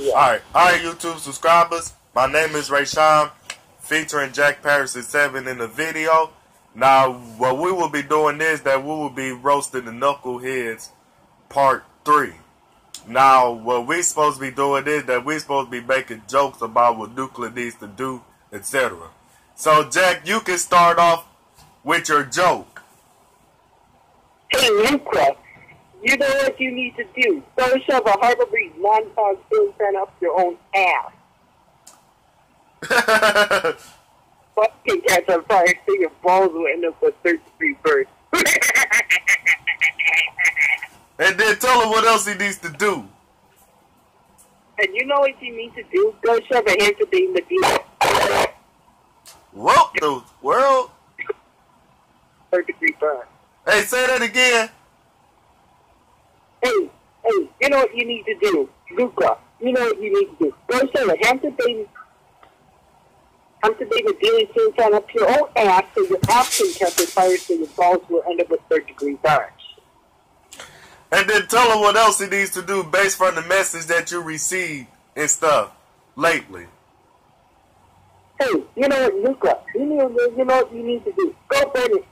video. Alright, alright, YouTube subscribers. My name is Ray Sham, featuring Jack Paris at 7 in the video. Now, what we will be doing is that we will be roasting the Knuckleheads part 3. Now, what we supposed to be doing is that we supposed to be making jokes about what nuclear needs to do, etc. So, Jack, you can start off with your joke. Hey, Lucra, you know what you need to do? Go shove a Harbor Breeze film fan up your own ass. Fuck can catch on fire so your balls will end up with third degree burn. and then tell him what else he needs to do. And you know what you need to do? Go shove a hand to Dave Medina. What the world? Third degree burn. Hey, say that again. Hey, hey, you know what you need to do? Luca, you know what you need to do? Go a hand to Dave Hampton David dealing soon sign up your own ass so your ass can catch fire so your balls will end up with third degree burns. And then tell him what else he needs to do based from the message that you received and stuff lately. Hey, you know what, Luca? You know, you know what you need to do? Go burn it.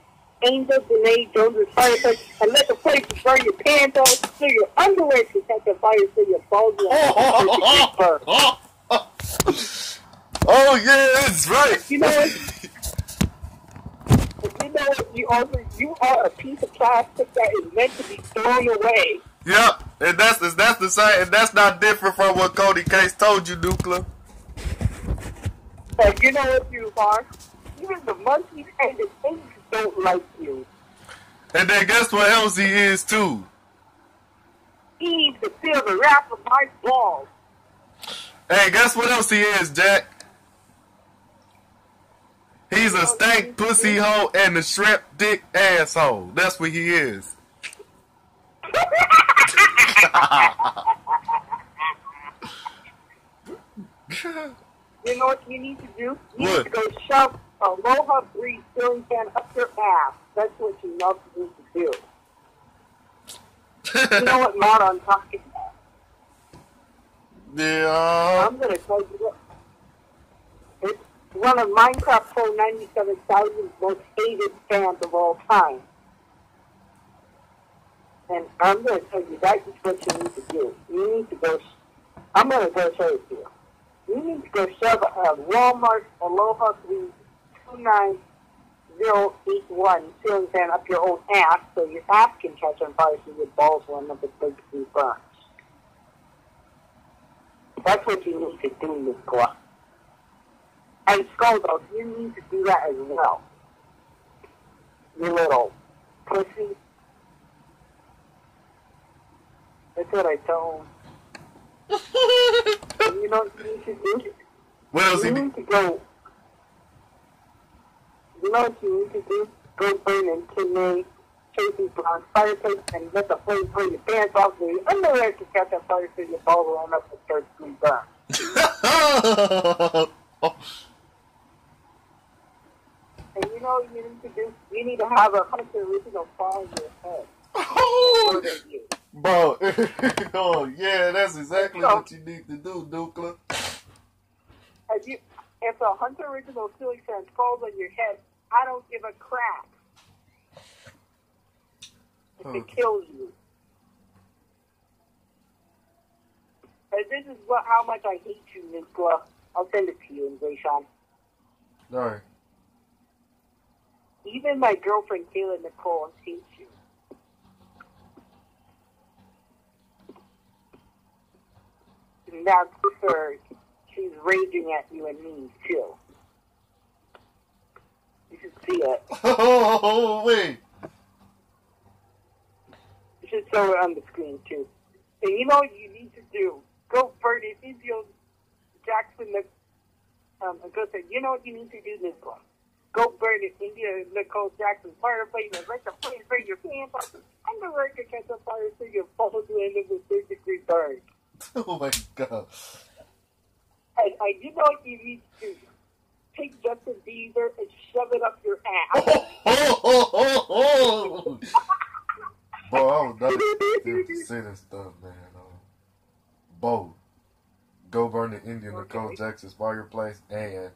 Angel, Danae, Jones, fireplace, and let the place burn your pants off so your underwear can catch on fire so your balls will with third degree burns. Oh yeah, that's right. You know what? you know what? You also you are a piece of plastic that is meant to be thrown away. Yep, and that's that's the same, and that's not different from what Cody Case told you, Dukla. But you know what you are? Even the monkeys and the things don't like you. And then guess what else he is too? He's needs to feel the wrath of my balls. Hey, guess what else he is, Jack? He's a stank pussy hole and a shrimp dick asshole. That's what he is. you know what you need to do? You what? need to go shove Aloha Breeze ceiling fan up your ass. That's what you love to to do. you know what mod I'm talking about? Yeah. I'm gonna tell you what. It's one of Minecraft Pro 97,000's most hated fans of all time. And I'm going to tell you, that is what you need to do. You need to go, I'm going to go show it to you. You need to go shove a Walmart Aloha 29081 ceiling fan up your own ass so your ass can catch on fire so your balls will end up with big degree burns. That's what you need to do, Miss Clark. And Skulldog, you need to do that as well. You little pussy. That's what I tell him. you know what you need to do? What else You need? need to go. You know what you need to do? Go burn and kidney, chasing blonde fireplace, and let the flames burn your pants off so your underwear can catch on fire so your will end up with third degree burn. And you know you need to do? You need to have a Hunter original fall in your head. So that you. Bro, oh yeah, that's exactly what you need to do, Dukla. If, you, if a Hunter original ceiling fan falls on your head, I don't give a crap. If it oh. kills you. And this is what how much I hate you, Miss Gluff. I'll send it to you in Grayshawn. Alright. Even my girlfriend Kayla Nicole hates you. And that's her. She's raging at you and me too. You see it. Oh wait. You should show it on the screen too. And you know what you need to do? Go burn it. Ezio Jackson, um, go say, you know what you need to do this one? Go burn it. India Nicole Jackson fireplace and let the flames burn your pants off. Underwear can catch on fire so your to the end of the third degree. Oh my god. And, and you know what you need to do? Take Justin Bieber and shove it up your ass. Oh, oh, oh, oh. Bro, I was not say this stuff, man. Uh, bold. Go burn the Indian Okay. Nicole Jackson's fireplace and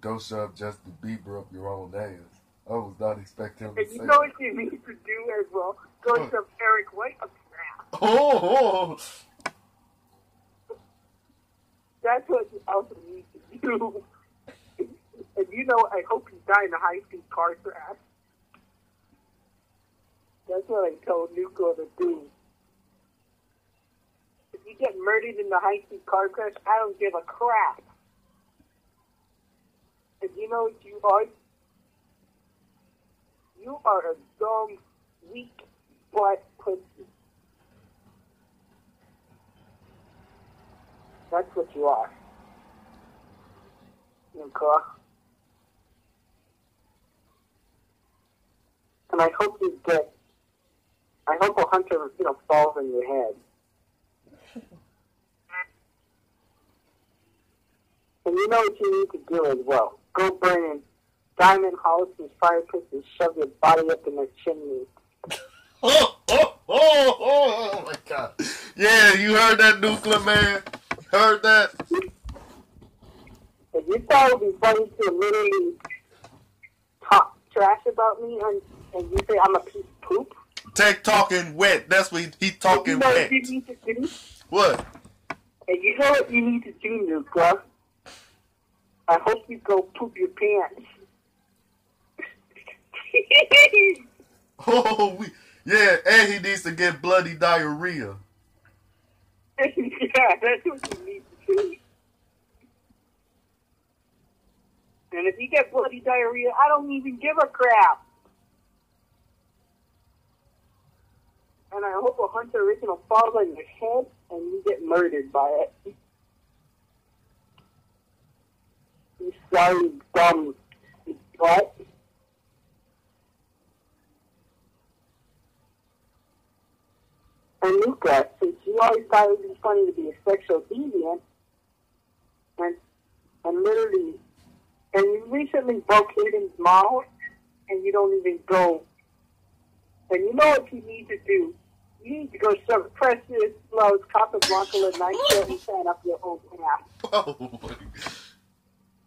go shove Justin Bieber up your own ass. I was not expecting him to And say you know that. what you need to do as well? Go Huh. shove Eric White up your ass. Oh, oh, That's what you also need to do. And you know, I hope you die in a high speed car crash. That's what I told Nuko to do. If you get murdered in the high speed car crash, I don't give a crap. And you know what you are? You are a dumb, weak butt pussy. That's what you are. Nuka. And I hope you get. I hope a hunter, you know, falls in your head. and you know what you need to do as well. Go burn in Diamond House's fireplace and shove your body up in the chimney. Oh, oh, oh, oh, oh my God. Yeah, you heard that nuclear man? Heard that? If you thought it would be funny to literally talk trash about me and, and you say I'm a piece of poop, Tech talking wet. That's what he, he you talking know wet. what you need to do? What? And you know what you need to do, Nuka? I hope you go poop your pants. Oh, we, yeah, and he needs to get bloody diarrhea. yeah, that's what you need to do. And if you get bloody diarrhea, I don't even give a crap. And I hope a Hunter Original falls on your head and you get murdered by it. You sorry, dumb? And Luca, since you always thought it would be funny to be a sexual deviant, and and literally, and you recently broke Hayden's mouth, and you don't even go. And you know what you need to do? You need to go shove Precious Love's Casablanca and fan up your old ass. Oh,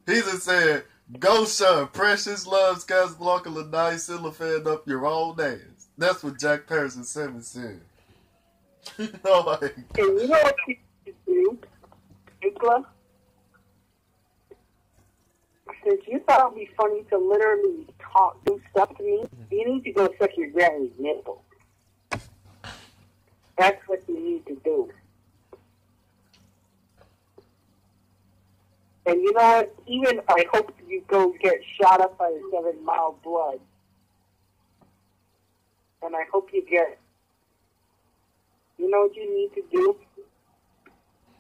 he just said, go shove Precious Loves Casablanca Lanai Cellophane up your own ass. That's what Jack Paris and Seven said. oh And you know what you need to do, Nicola? Since you thought it would be funny to literally talk, do stuff to me, mm-hmm. you need to go suck your granny's nipple. That's what you need to do. And you know what? Even I hope you go get shot up by a seven mile blood. And I hope you get. You know what you need to do?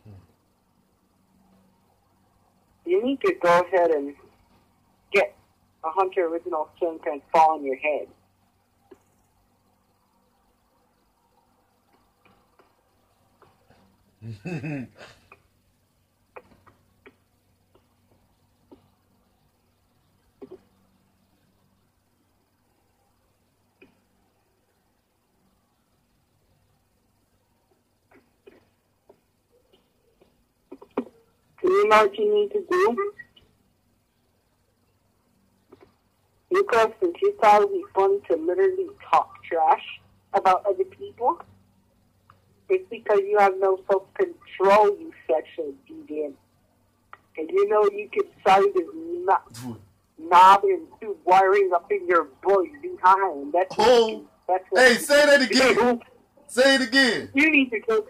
Hmm. You need to go ahead and a Hunter Original Skin and fall on your head. You know what you need to do? Because since you thought it would be fun to literally talk trash about other people, it's because you have no self-control, you sexual deviant. And you know you can size this knob, knob into wiring up in your boy behind. That's Oh. you- that's what Hey, say that again. Say it again. You need to go.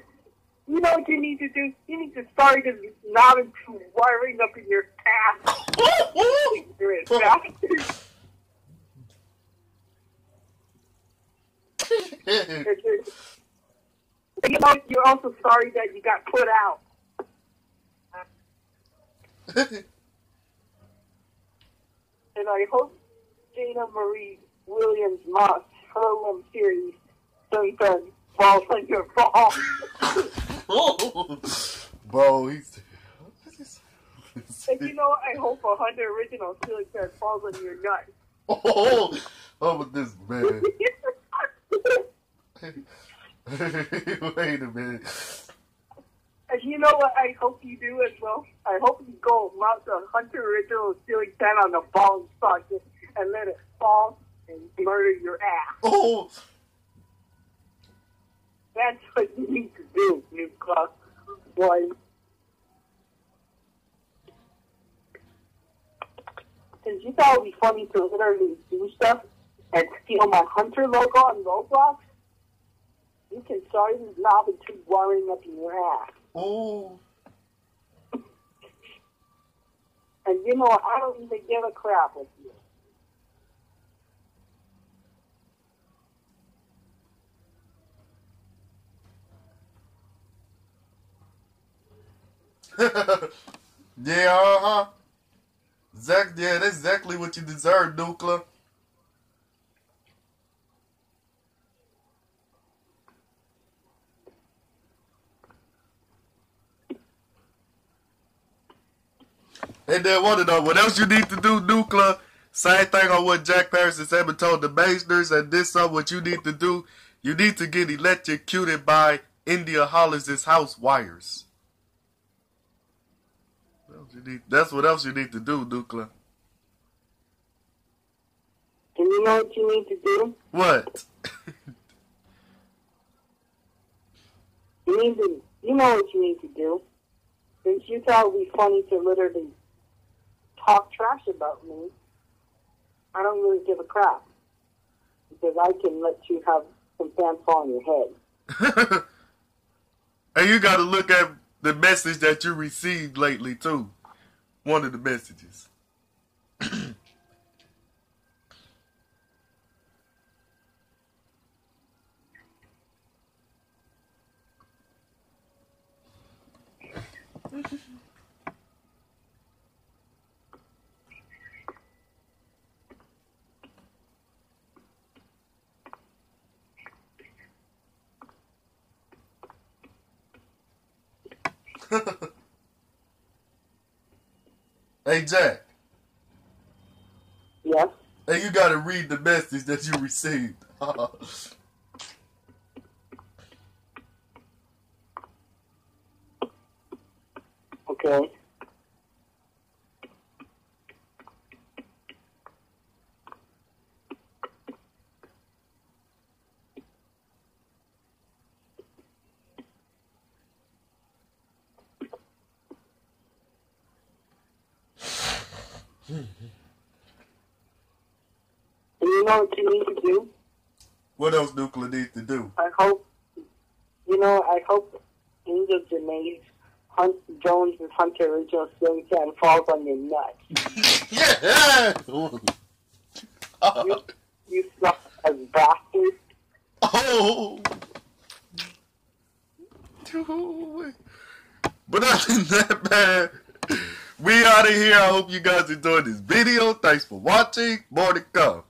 You know what you need to do? You need to start this knob into wiring up in your oh, oh. ass. You're a bastard. And you know, you're also sorry that you got put out. And I hope Jana Marie Williams Moss Harlem series sometime falls on your fall. Bro, he's. and you know, I hope a hundred original fan falls on your nut. Oh, oh, with this man. Wait a minute. And you know what I hope you do as well? I hope you go mount a Hunter Original ceiling fan on the falling socket and let it fall and murder your ass. Oh, That's what you need to do, new class boy. Because you thought it would be funny to literally do stuff and steal my Hunter logo on Roblox, you can start this knob into wiring up in your ass. oh. And you know, I don't even give a crap with you. yeah, uh huh. Zach, yeah, that's exactly what you deserve, Dukla. And then what know what else you need to do, Dukla? Same thing on what Jack Paris has ever told the Basers, and this is what you need to do. You need to get electrocuted by India Hollis's house wires. What else you need- That's what else you need to do, Dukla. And you know what you need to do? What? You need to, you know what you need to do. Since you thought it would be funny to literally talk trash about me, I don't really give a crap. Because I can let you have some fall on your head. and you got to look at the message that you received lately too. One of the messages. Hey Jack, Yes? hey, you got to read the message that you received. Okay. And you know what you need to do? what else Nuclear needs to do? I hope, you know, I hope Angel Janae's Hunt Jones and Hunter Original Slim Fan falls on your nuts. Yeah. You, you suck as bastard. Oh. But other than that, man, we out of here. I hope you guys enjoyed this video. Thanks for watching. More to come.